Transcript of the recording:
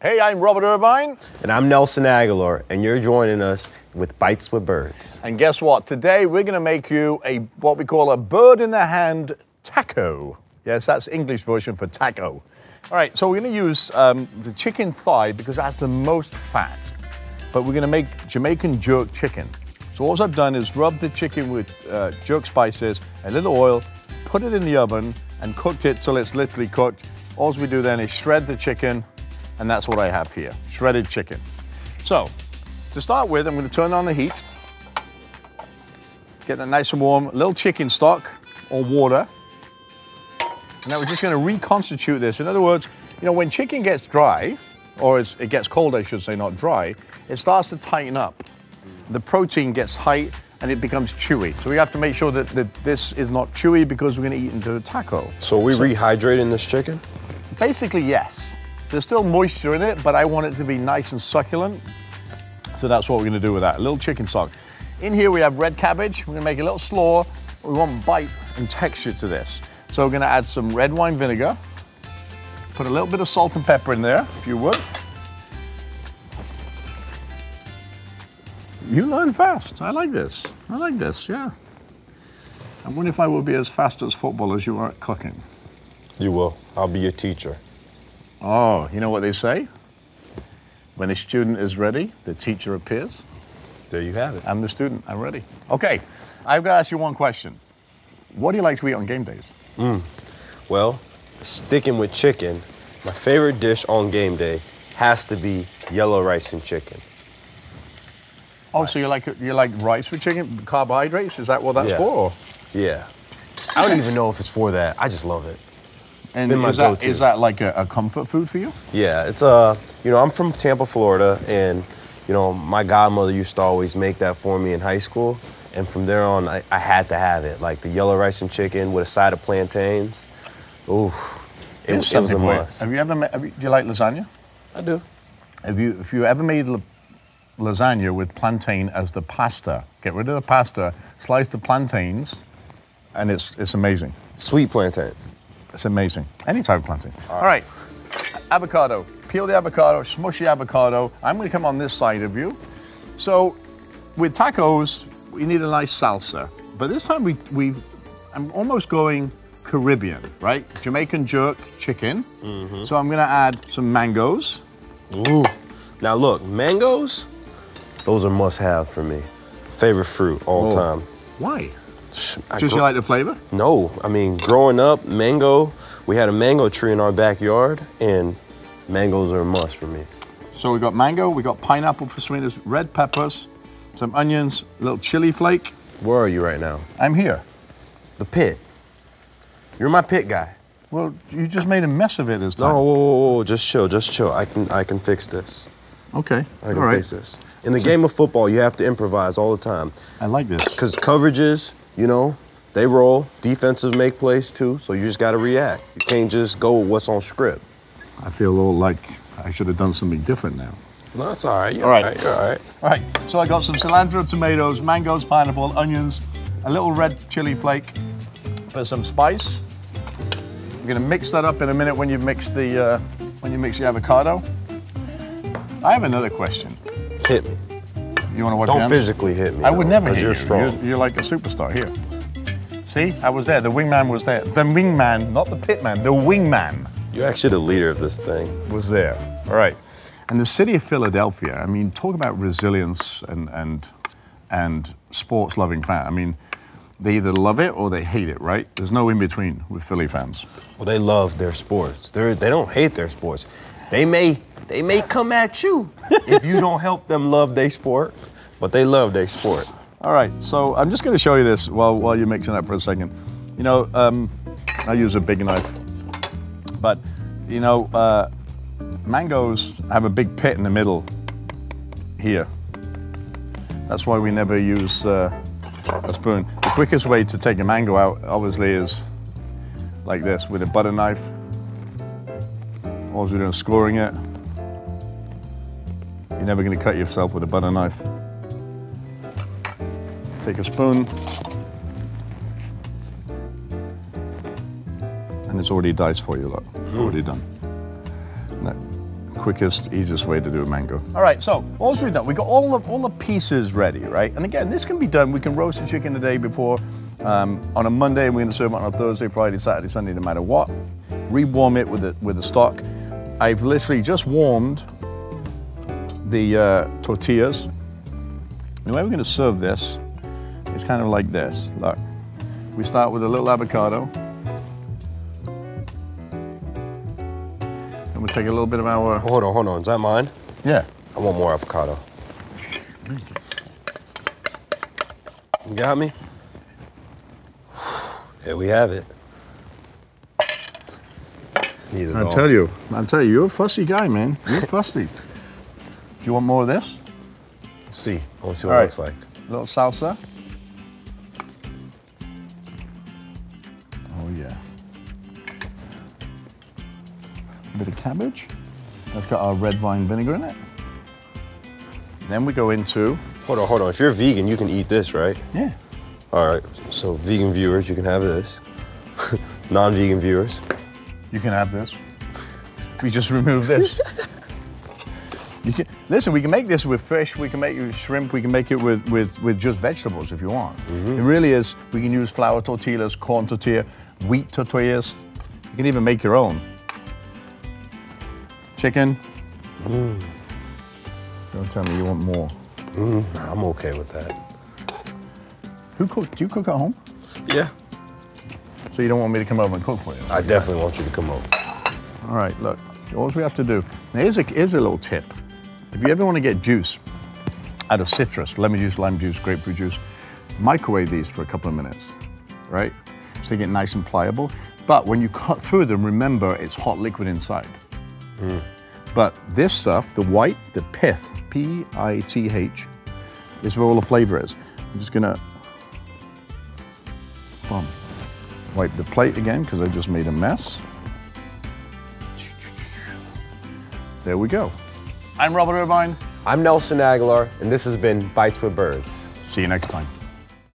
Hey, I'm Robert Irvine. And I'm Nelson Agholor, and you're joining us with Bites with Birds. And guess what? Today we're going to make you a what we call a bird in the hand taco. Yes, that's English version for taco. All right, so we're going to use um, the chicken thigh because it has the most fat. But we're going to make Jamaican jerk chicken. So all I've done is rub the chicken with uh, jerk spices, a little oil, put it in the oven, and cooked it till it's literally cooked. All we do then is shred the chicken, and that's what I have here, shredded chicken. So, to start with, I'm gonna turn on the heat, get that nice and warm, a little chicken stock or water, and then we're just gonna reconstitute this. In other words, you know, when chicken gets dry, or it gets cold, I should say, not dry, it starts to tighten up. The protein gets tight and it becomes chewy. So we have to make sure that, that this is not chewy because we're gonna eat into a taco. So are we so, rehydrating this chicken? Basically, yes. There's still moisture in it, but I want it to be nice and succulent. So that's what we're gonna do with that, a little chicken stock. In here we have red cabbage. We're gonna make a little slaw. We want bite and texture to this. So we're gonna add some red wine vinegar. Put a little bit of salt and pepper in there, if you would. You learn fast. I like this. I like this, yeah. I wonder if I will be as fast as football as you are at cooking. You will. I'll be your teacher. Oh, you know what they say? When a student is ready, the teacher appears. There you have it. I'm the student. I'm ready. Okay, I've got to ask you one question. What do you like to eat on game days? Mm. Well, sticking with chicken, my favorite dish on game day has to be yellow rice and chicken. Oh, so you like you like rice with chicken, carbohydrates? Is that what that's yeah. for? Yeah. I don't even know if it's for that. I just love it. And is that, is that like a, a, comfort food for you? Yeah, it's a, uh, you know, I'm from Tampa, Florida, and, you know, my godmother used to always make that for me in high school. And from there on, I, I had to have it, like the yellow rice and chicken with a side of plantains. Ooh, it, it was a must. Have you ever made, you, do you like lasagna? I do. Have you, if you ever made lasagna with plantain as the pasta, get rid of the pasta, slice the plantains, and it's, it's amazing. Sweet plantains. It's amazing. Any type of plantain. All right. Avocado. Peel the avocado, smush the avocado. I'm going to come on this side of you. So with tacos, we need a nice salsa. But this time we, we I'm almost going Caribbean, right? Jamaican jerk chicken. Mm -hmm. So I'm going to add some mangoes. Ooh. Now look, mangoes, those are must have for me. Favorite fruit all oh. time. Why? Just you like the flavor? No, I mean, growing up, mango, we had a mango tree in our backyard, and mangoes are a must for me. So we got mango, we got pineapple for sweetness, red peppers, some onions, a little chili flake. Where are you right now? I'm here. The pit. You're my pit guy. Well, you just made a mess of it this time. No, whoa, whoa, whoa, just chill, just chill. I can, I can fix this. Okay. I can fix this. In the game of football, you have to improvise all the time. I like this. Because coverages, you know, they roll. Defensive make plays too, so you just got to react. You can't just go with what's on script. I feel a little like I should have done something different now. No, that's all right. You're all right. right. You're all right. All right. So I got some cilantro, tomatoes, mangoes, pineapple, onions, a little red chili flake, for some spice. We're gonna mix that up in a minute when you mix the uh, when you mix the avocado. I have another question. Hit me. You want to watch? Don't physically hit me. I would never hit you're you. Strong. You're, you're like a superstar here. See, I was there. The wingman was there. The wingman, not the pitman. The wingman. You're actually the leader of this thing. Was there. All right. And the city of Philadelphia. I mean, talk about resilience and and and sports loving fan. I mean, they either love it or they hate it, right? There's no in between with Philly fans. Well, they love their sports. They're, they don't hate their sports. They may they may come at you if you don't help them love their sport, but they love their sport. All right, so I'm just going to show you this while, while you're mixing up for a second. You know, um, I use a big knife, but you know, uh, mangoes have a big pit in the middle here. That's why we never use uh, a spoon. The quickest way to take a mango out, obviously, is like this with a butter knife. All we're doing scoring it. You're never going to cut yourself with a butter knife. Take a spoon. And it's already diced for you, look. Already done. Now, quickest, easiest way to do a mango. All right, so all we've done, we got all the all the pieces ready, right? And again, this can be done. We can roast the chicken the day before um, on a Monday, and we're going to serve it on a Thursday, Friday, Saturday, Sunday, no matter what. Rewarm it with the with the stock. I've literally just warmed the uh, tortillas. The way we're going to serve this is kind of like this. Look, we start with a little avocado. And we'll take a little bit of our Hold on, hold on. Is that mine? yeah. I want more avocado. You got me? There we have it. Need it I all. tell you, I tell you, you're a fussy guy, man. You're fussy. Do you want more of this? Let's see. I want to see what All it right. looks like. A little salsa. Oh yeah. A bit of cabbage. That's got our red wine vinegar in it. Then we go into Hold on, hold on. If you're vegan, you can eat this, right? yeah. All right. So vegan viewers, you can have this. Non-vegan viewers. You can have this. We just remove this. you can listen. We can make this with fish. We can make it with shrimp. We can make it with with with just vegetables if you want. Mm-hmm. It really is. We can use flour tortillas, corn tortilla, wheat tortillas. You can even make your own. Chicken. Mm. Don't tell me you want more. Mm, nah, I'm okay with that. Who cook? Do you cook at home? Yeah. So you don't want me to come over and cook for you? I definitely want you to come over. All right, look, all we have to do, now here's a, here's a little tip. If you ever want to get juice out of citrus, lemon juice, lime juice, grapefruit juice, microwave these for a couple of minutes, right? So they get nice and pliable. But when you cut through them, remember it's hot liquid inside. Mm. But this stuff, the white, the pith, P-I-T-H, is where all the flavor is. I'm just gonna, boom, wipe the plate again because I just made a mess. There we go. I'm Robert Irvine. I'm Nelson Agholor, and this has been Bites with Birds. See you next time.